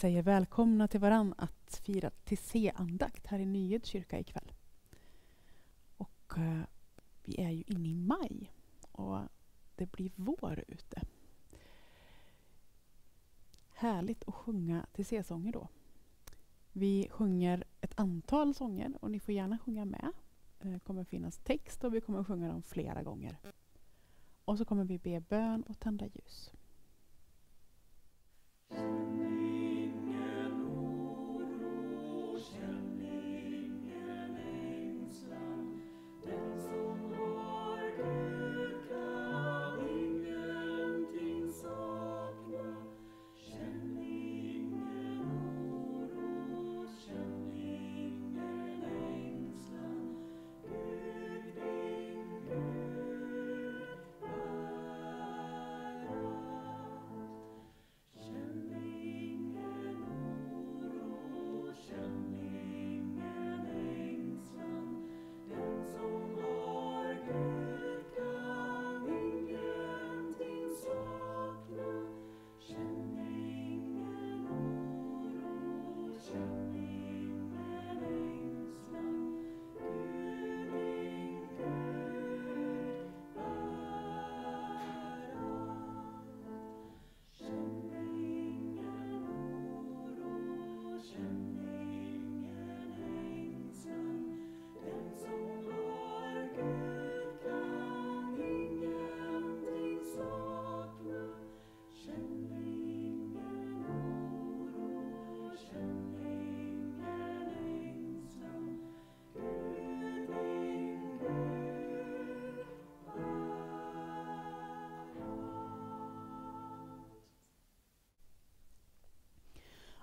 säger välkomna till varann att fira Tessé-andakt här i Nyeds kyrka ikväll. Och eh, vi är ju inne i maj och det blir vår ute. Härligt att sjunga Tessé-sånger då. Vi sjunger ett antal sånger och ni får gärna sjunga med. Det kommer finnas text och vi kommer sjunga dem flera gånger. Och så kommer vi be bön och tända ljus.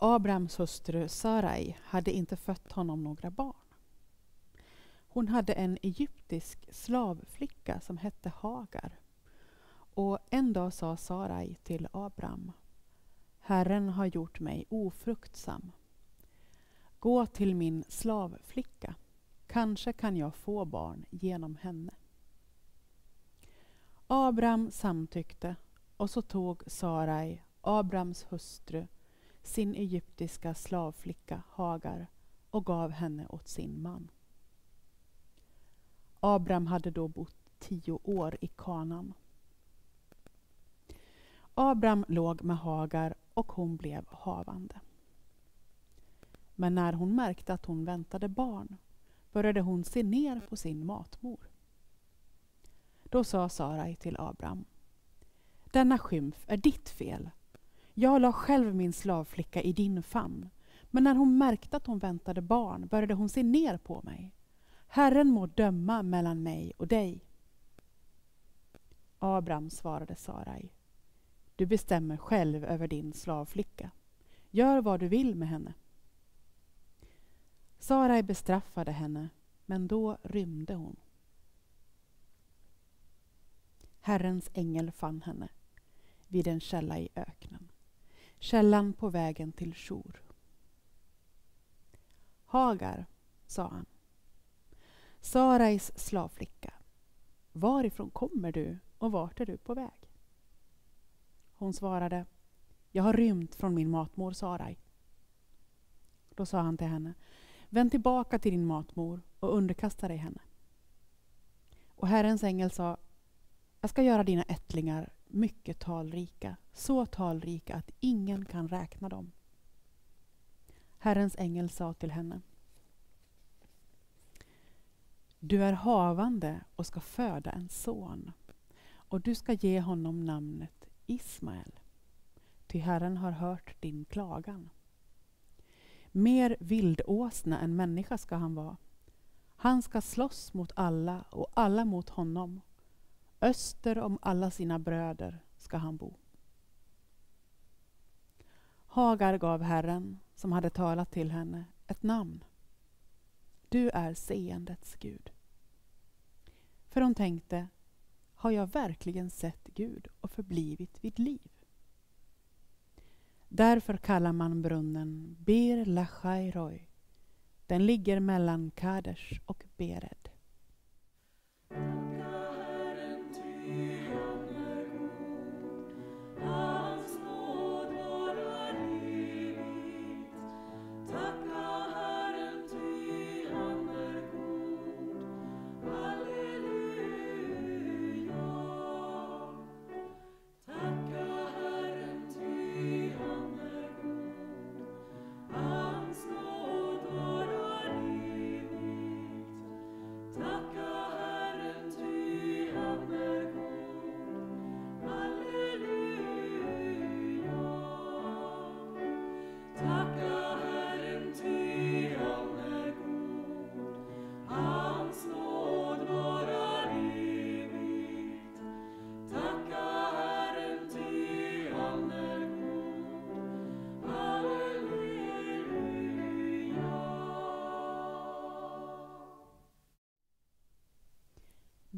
Abrahams hustru Sarai hade inte fött honom några barn. Hon hade en egyptisk slavflicka som hette Hagar. Och en dag sa Sarai till Abraham Herren har gjort mig ofruktsam. Gå till min slavflicka. Kanske kan jag få barn genom henne. Abraham samtyckte och så tog Sarai, Abrahams hustru, sin egyptiska slavflicka Hagar och gav henne åt sin man. Abraham hade då bott tio år i Kanan. Abraham låg med Hagar och hon blev havande. Men när hon märkte att hon väntade barn började hon se ner på sin matmor. Då sa Sarai till Abraham Denna skymf är ditt fel jag la själv min slavflicka i din famn, men när hon märkte att hon väntade barn började hon se ner på mig. Herren må döma mellan mig och dig. Abraham svarade Sarai. Du bestämmer själv över din slavflicka. Gör vad du vill med henne. Sarai bestraffade henne, men då rymde hon. Herrens ängel fann henne vid en källa i öknen källan på vägen till Shur. Hagar, sa han, Sarais slavflicka, varifrån kommer du och vart är du på väg? Hon svarade, jag har rymt från min matmor Sarai. Då sa han till henne, vänd tillbaka till din matmor och underkasta dig henne. Och Herrens ängel sa, jag ska göra dina ättlingar mycket talrika, så talrika att ingen kan räkna dem. Herrens ängel sa till henne Du är havande och ska föda en son och du ska ge honom namnet Ismael, ty Herren har hört din klagan. Mer vildåsna än människa ska han vara. Han ska slåss mot alla och alla mot honom Öster om alla sina bröder ska han bo. Hagar gav Herren, som hade talat till henne, ett namn. Du är seendets Gud. För hon tänkte, har jag verkligen sett Gud och förblivit vid liv? Därför kallar man brunnen Bir Lachairoi. Den ligger mellan Kadesh och Bered.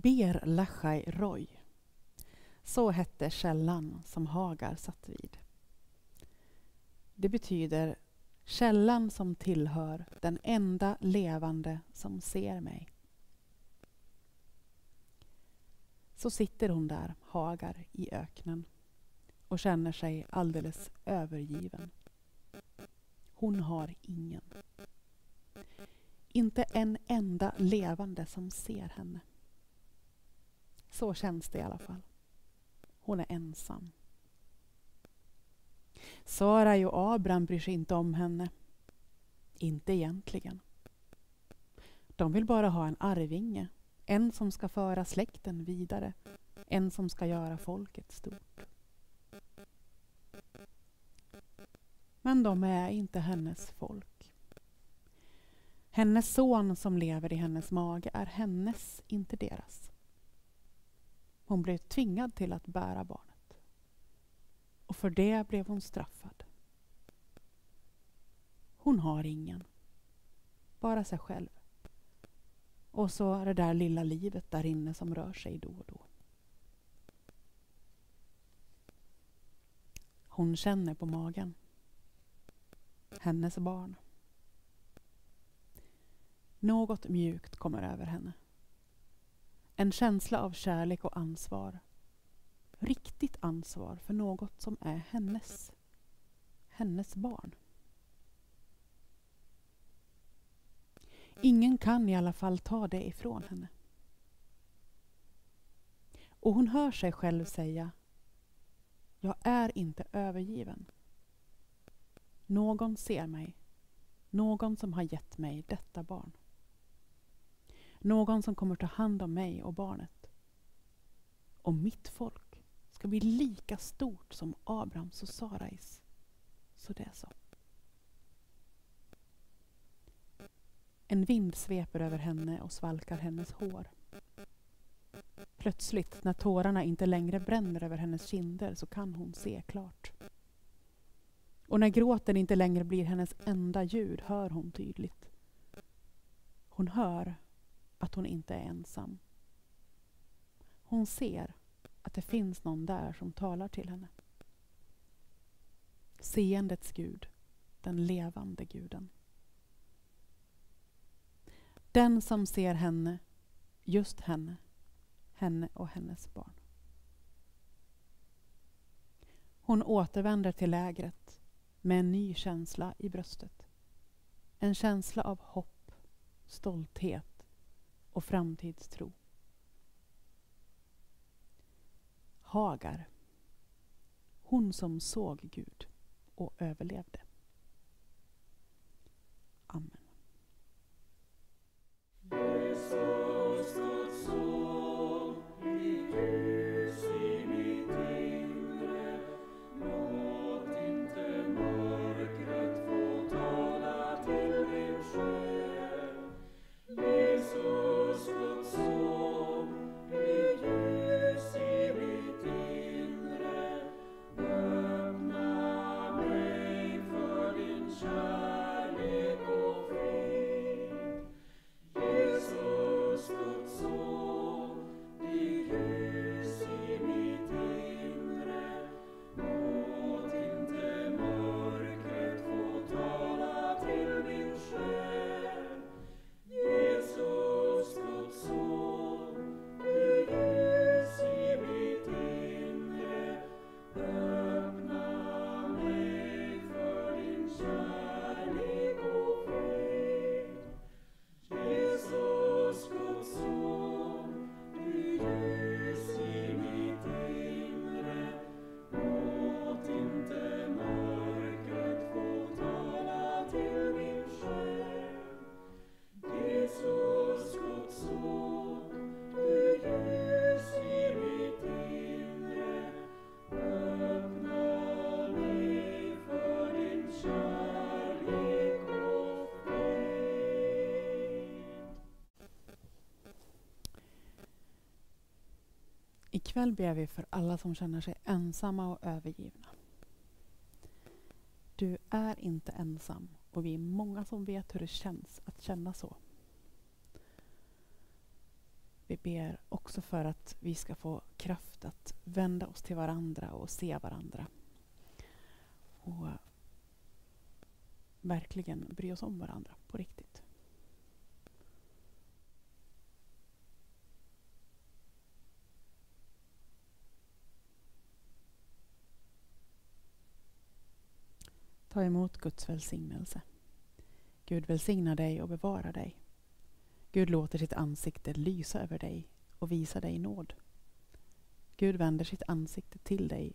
Ber Lachai Roy. Så hette källan som Hagar satt vid. Det betyder källan som tillhör den enda levande som ser mig. Så sitter hon där, Hagar, i öknen och känner sig alldeles övergiven. Hon har ingen. Inte en enda levande som ser henne. Så känns det i alla fall. Hon är ensam. Sarai och Abraham bryr sig inte om henne. Inte egentligen. De vill bara ha en arvinge. En som ska föra släkten vidare. En som ska göra folket stort. Men de är inte hennes folk. Hennes son som lever i hennes mage är hennes, inte deras. Hon blev tvingad till att bära barnet. Och för det blev hon straffad. Hon har ingen. Bara sig själv. Och så det där lilla livet där inne som rör sig då och då. Hon känner på magen. Hennes barn. Något mjukt kommer över henne. En känsla av kärlek och ansvar. Riktigt ansvar för något som är hennes. Hennes barn. Ingen kan i alla fall ta det ifrån henne. Och hon hör sig själv säga Jag är inte övergiven. Någon ser mig. Någon som har gett mig detta barn. Någon som kommer ta hand om mig och barnet. Och mitt folk ska bli lika stort som Abrahams och Sarais. Så det är så. En vind sveper över henne och svalkar hennes hår. Plötsligt, när tårarna inte längre bränner över hennes kinder, så kan hon se klart. Och när gråten inte längre blir hennes enda ljud hör hon tydligt. Hon hör att hon inte är ensam. Hon ser att det finns någon där som talar till henne. Seendets Gud, den levande guden. Den som ser henne, just henne, henne och hennes barn. Hon återvänder till lägret med en ny känsla i bröstet. En känsla av hopp, stolthet och framtidstro. Hagar. Hon som såg Gud och överlevde. Amen. Ikväll ber vi för alla som känner sig ensamma och övergivna. Du är inte ensam och vi är många som vet hur det känns att känna så. Vi ber också för att vi ska få kraft att vända oss till varandra och se varandra. Och verkligen bry oss om varandra på riktigt. Ta emot Guds välsignelse. Gud välsignar dig och bevarar dig. Gud låter sitt ansikte lysa över dig och visa dig nåd. Gud vänder sitt ansikte till dig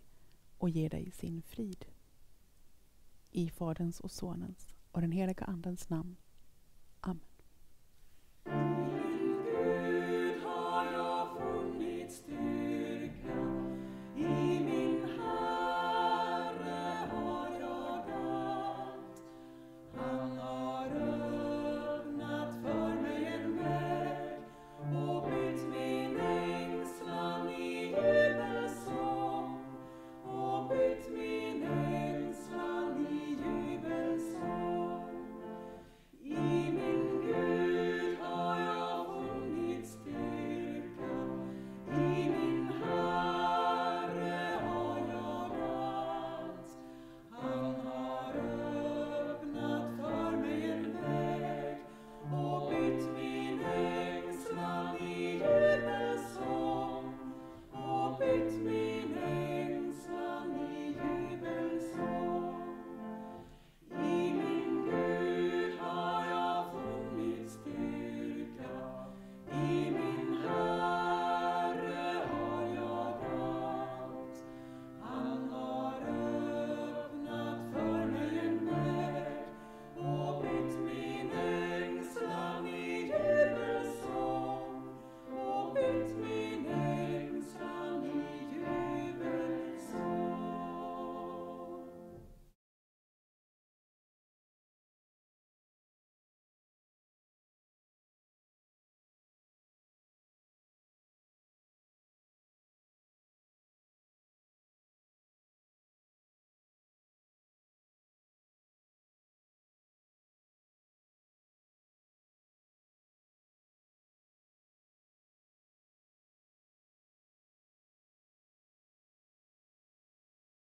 och ger dig sin frid. I Faderns och Sonens och den heliga Andens namn.